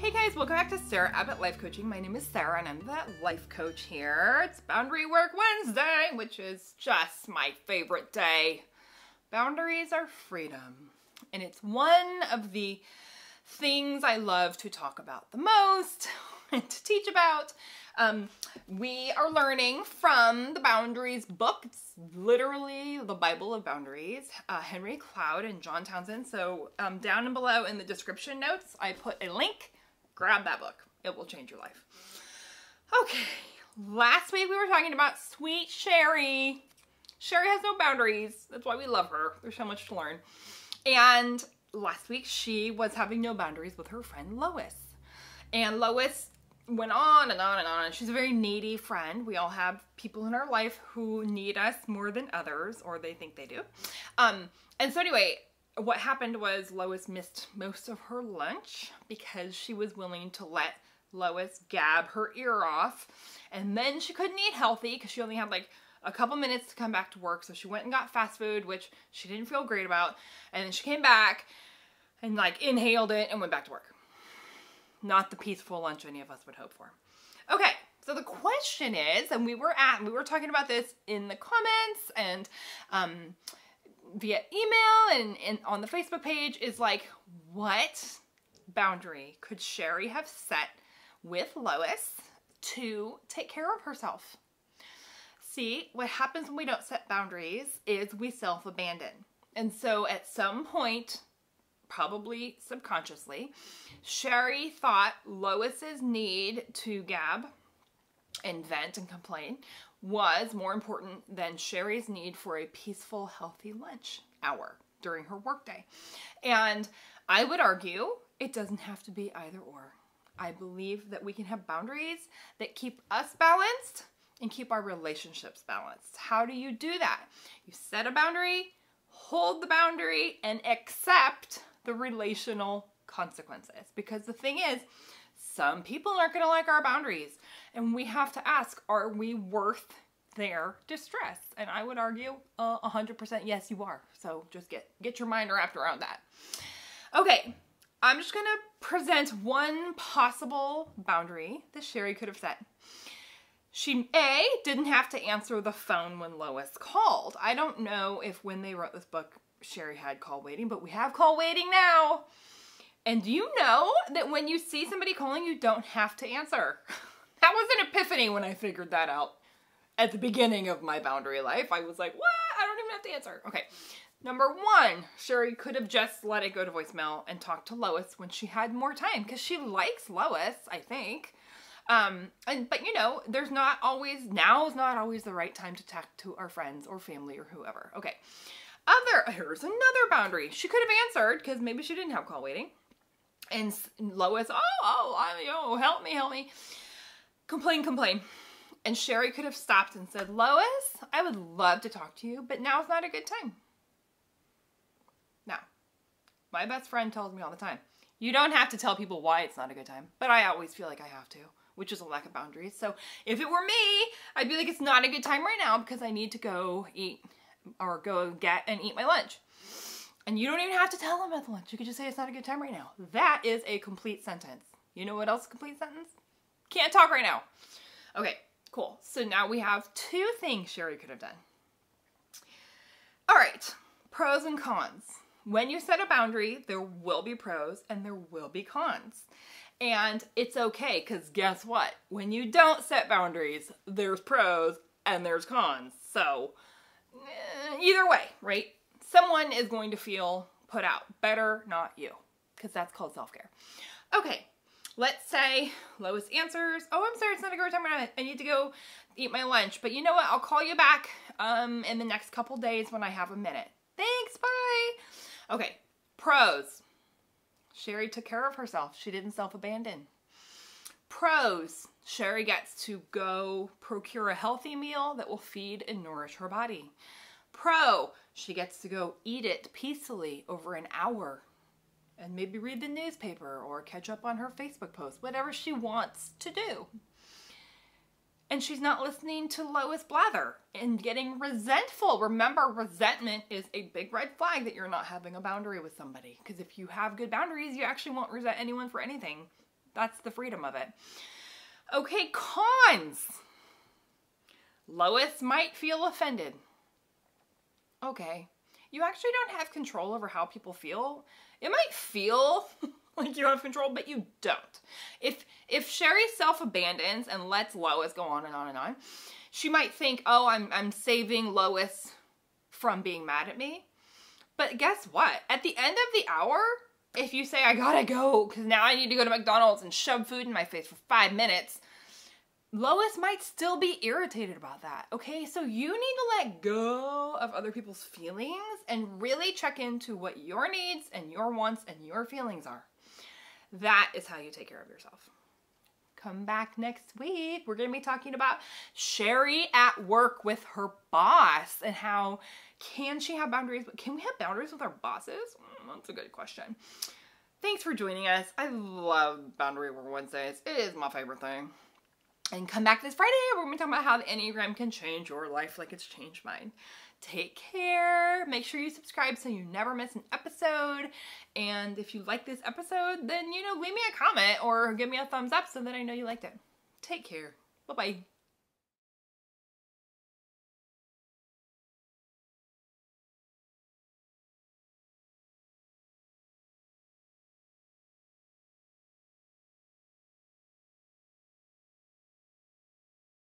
Hey guys, welcome back to Sarah Abbott Life Coaching. My name is Sarah and I'm the life coach here. It's Boundary Work Wednesday, which is just my favorite day. Boundaries are freedom, and it's one of the things I love to talk about the most and to teach about. Um, we are learning from the Boundaries book. It's literally the Bible of Boundaries, uh, Henry Cloud and John Townsend. So um, down and below in the description notes, I put a link. Grab that book. It will change your life. Okay, last week we were talking about sweet Sherri. Sherri has no boundaries. That's why we love her. There's so much to learn. And last week she was having no boundaries with her friend Lois. And Lois went on and on and on. She's a very needy friend. We all have people in our life who need us more than others, or they think they do. Um, and so anyway, what happened was Lois missed most of her lunch because she was willing to let Lois gab her ear off. And then she couldn't eat healthy because she only had like a couple minutes to come back to work. So she went and got fast food, which she didn't feel great about. And then she came back and like inhaled it and went back to work. Not the peaceful lunch any of us would hope for. Okay, so the question is, and we were at, we were talking about this in the comments and um, via email and, and on the Facebook page is like, what boundary could Sherri have set with Lois to take care of herself? See, what happens when we don't set boundaries is we self abandon. And so at some point, probably subconsciously, Sherri thought Lois's need to gab and vent and complain was more important than Sherri's need for a peaceful, healthy lunch hour during her workday. And I would argue it doesn't have to be either or. I believe that we can have boundaries that keep us balanced and keep our relationships balanced. How do you do that? You set a boundary, hold the boundary, and accept the relational consequences. Because the thing is, some people aren't going to like our boundaries. And we have to ask, are we worth their distress? And I would argue uh, 100% yes, you are. So just get, get your mind wrapped around that. Okay, I'm just going to present one possible boundary that Sherri could have set. She, A, didn't have to answer the phone when Lois called. I don't know if when they wrote this book, Sherri had call waiting, but we have call waiting now. And do you know that when you see somebody calling, you don't have to answer? That was an epiphany when I figured that out at the beginning of my boundary life. I was like, what? I don't even have to answer. Okay. Number one, Sherri could have just let it go to voicemail and talked to Lois when she had more time because she likes Lois, I think. Um, and but you know, there's not always now is not always the right time to talk to our friends or family or whoever. Okay. Other here's another boundary. She could have answered because maybe she didn't have call waiting. And Lois, oh, oh, I, oh, help me, help me. Complain, complain. And Sherri could have stopped and said, Lois, I would love to talk to you, but now's not a good time. Now, my best friend tells me all the time, you don't have to tell people why it's not a good time, but I always feel like I have to, which is a lack of boundaries. So if it were me, I'd be like, it's not a good time right now because I need to go eat or go get and eat my lunch. And you don't even have to tell them about the lunch. You could just say it's not a good time right now. That is a complete sentence. You know what else complete sentence? Can't talk right now. Okay, cool. So now we have two things Sherri could have done. All right, pros and cons. When you set a boundary, there will be pros and there will be cons. And it's okay because guess what? When you don't set boundaries, there's pros and there's cons. So eh, either way, right? Someone is going to feel put out. Better not you because that's called self-care. Okay, let's say Lois answers, oh, I'm sorry, it's not a good time. I need to go eat my lunch. But you know what? I'll call you back um, in the next couple days when I have a minute. Thanks, bye. Okay, pros. Sherri took care of herself. She didn't self-abandon. Pros. Sherri gets to go procure a healthy meal that will feed and nourish her body. Pro. She gets to go eat it peacefully over an hour and maybe read the newspaper or catch up on her Facebook post, whatever she wants to do. And she's not listening to Lois Blather and getting resentful. Remember, resentment is a big red flag that you're not having a boundary with somebody. Because if you have good boundaries, you actually won't resent anyone for anything. That's the freedom of it. Okay, cons. Lois might feel offended. Okay. You actually don't have control over how people feel. It might feel like you have control, but you don't. If if Sherri self abandons and lets Lois go on and on and on, she might think, "Oh, I'm I'm saving Lois from being mad at me." But guess what? At the end of the hour, if you say I gotta go because now I need to go to McDonald's and shove food in my face for five minutes, Lois might still be irritated about that. Okay, so you need to let go of other people's feelings and really check into what your needs and your wants and your feelings are. That is how you take care of yourself. Come back next week. We're going to be talking about Sherri at work with her boss and how can she have boundaries? But can we have boundaries with our bosses? Mm, that's a good question. Thanks for joining us. I love Boundary Work Wednesdays. It is my favorite thing. And come back this Friday. We're going to be talking about how the Enneagram can change your life like it's changed mine. Take care. Make sure you subscribe so you never miss an episode. And if you like this episode, then, you know, leave me a comment or give me a thumbs up so that I know you liked it. Take care. Bye bye.